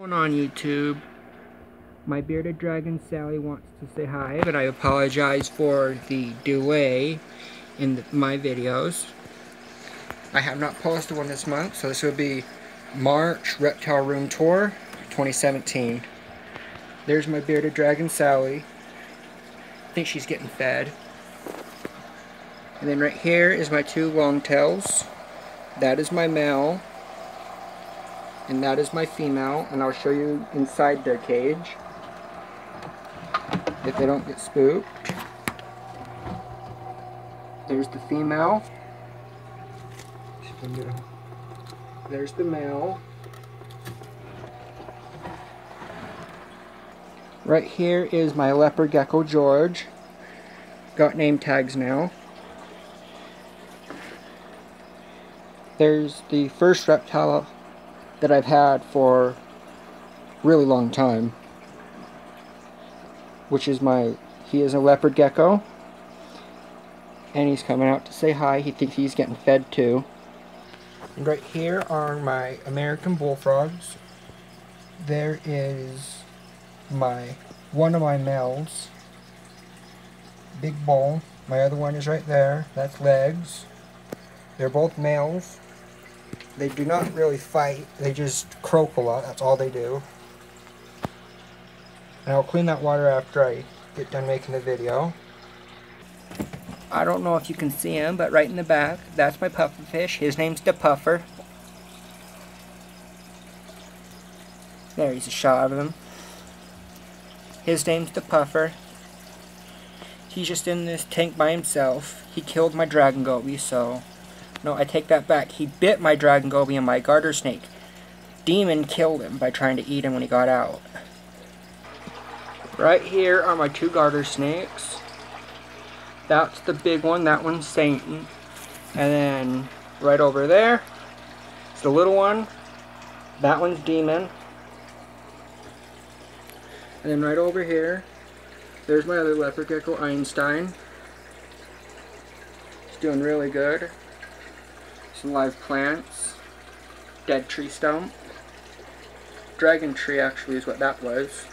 going on YouTube? My bearded dragon Sally wants to say hi, but I apologize for the delay in the, my videos. I have not posted one this month, so this will be March Reptile Room Tour 2017. There's my bearded dragon Sally. I think she's getting fed. And then right here is my two long tails. That is my male and that is my female and I'll show you inside their cage if they don't get spooked. There's the female. There's the male. Right here is my leopard gecko George. Got name tags now. There's the first reptile that I've had for really long time which is my he is a leopard gecko and he's coming out to say hi. He thinks he's getting fed too. And right here are my American bullfrogs. There is my one of my males. Big bull my other one is right there. That's legs. They're both males they do not really fight. They just croak a lot. That's all they do. And I'll clean that water after I get done making the video. I don't know if you can see him, but right in the back, that's my pufferfish. His name's the Puffer. There, he's a shot of him. His name's the Puffer. He's just in this tank by himself. He killed my dragon goby, so no, I take that back. He bit my dragon goby and my garter snake. Demon killed him by trying to eat him when he got out. Right here are my two garter snakes. That's the big one. That one's Satan. And then right over there is the little one. That one's Demon. And then right over here, there's my other leopard gecko, Einstein. He's doing really good some live plants, dead tree stump. Dragon tree actually is what that was.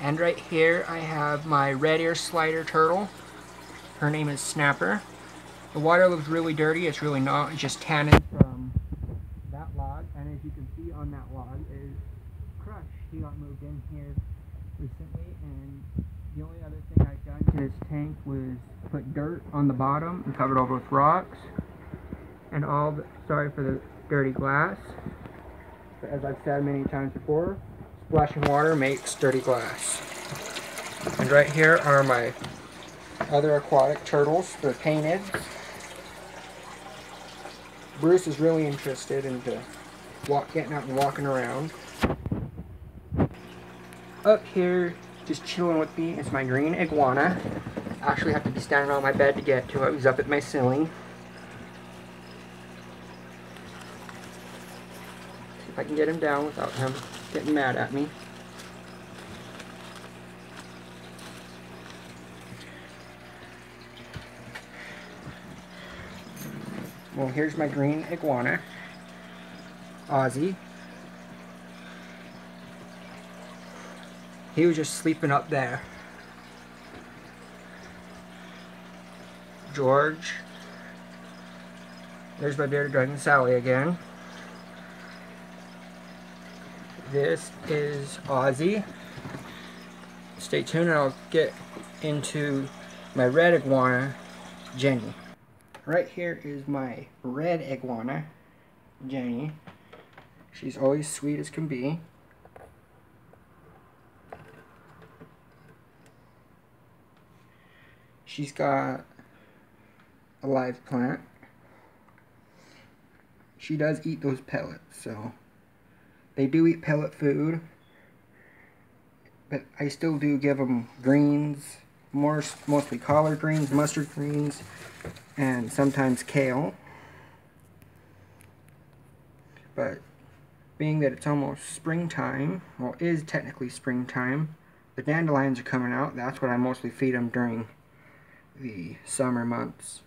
And right here I have my red ear slider turtle. Her name is Snapper. The water looks really dirty, it's really not, it's just tannin from that log. And as you can see on that log is Crush. He got moved in here recently and the only other thing I've done to this tank was put dirt on the bottom and covered over with rocks and all the, sorry for the dirty glass. But as I've said many times before splashing water makes dirty glass. And right here are my other aquatic turtles they're painted. Bruce is really interested in walk, getting out and walking around. Up here just chilling with me is my green iguana. I actually have to be standing on my bed to get to it. He's up at my ceiling if I can get him down without him getting mad at me. Well, here's my green iguana, Ozzy. He was just sleeping up there. George. There's my bearded dragon Sally again. This is Ozzy. Stay tuned and I'll get into my red iguana, Jenny. Right here is my red iguana, Jenny. She's always sweet as can be. She's got a live plant. She does eat those pellets, so they do eat pellet food, but I still do give them greens, more mostly collard greens, mustard greens, and sometimes kale. But being that it's almost springtime, well, it is technically springtime, the dandelions are coming out. That's what I mostly feed them during the summer months.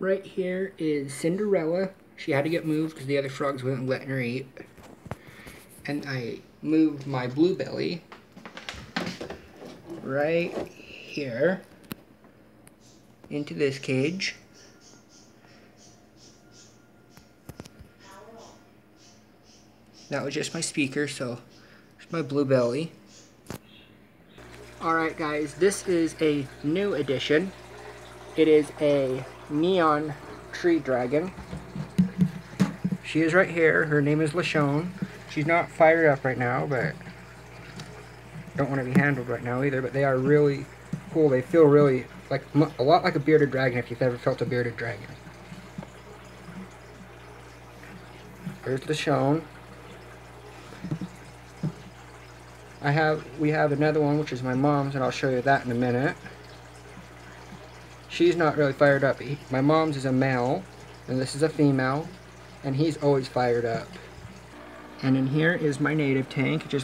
Right here is Cinderella. She had to get moved because the other frogs wouldn't let her eat. and I moved my blue belly right here into this cage. That was just my speaker, so it's my blue belly. Alright guys, this is a new addition. It is a neon tree dragon. She is right here. Her name is Lashone. She's not fired up right now, but don't want to be handled right now either. But they are really cool. They feel really like a lot like a bearded dragon if you've ever felt a bearded dragon. Here's Lashone. I have we have another one which is my mom's and I'll show you that in a minute. She's not really fired up. My mom's is a male and this is a female and he's always fired up. And in here is my native tank, just